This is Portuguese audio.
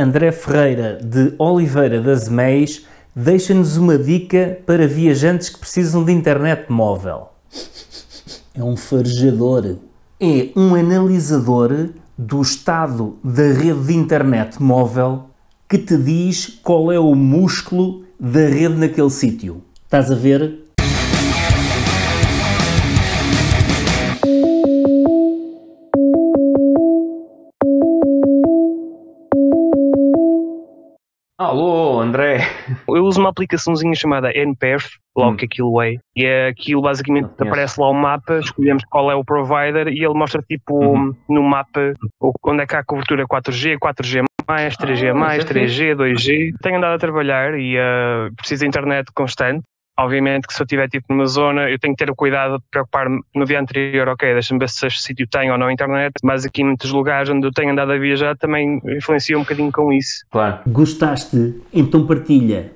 André Ferreira de Oliveira das Meis deixa-nos uma dica para viajantes que precisam de internet móvel. É um farejador. É um analisador do estado da rede de internet móvel que te diz qual é o músculo da rede naquele sítio. Estás a ver? Alô, André. Eu uso uma aplicaçãozinha chamada NPF, logo Hum. que aquilo way, e é aquilo basicamente aparece lá o mapa, escolhemos qual é o provider e ele mostra tipo Uhum. no mapa onde é que há cobertura 4G, 4G mais, 3G Ah, mais, isso é 3G, 2G. Tenho andado a trabalhar e uh, preciso de internet constante. Obviamente que se eu estiver tipo numa zona, eu tenho que ter o cuidado de preocupar-me no dia anterior, ok, deixa-me ver se este sítio tem ou não internet, mas aqui em muitos lugares onde eu tenho andado a viajar também influencia um bocadinho com isso. Claro. Gostaste? Então partilha.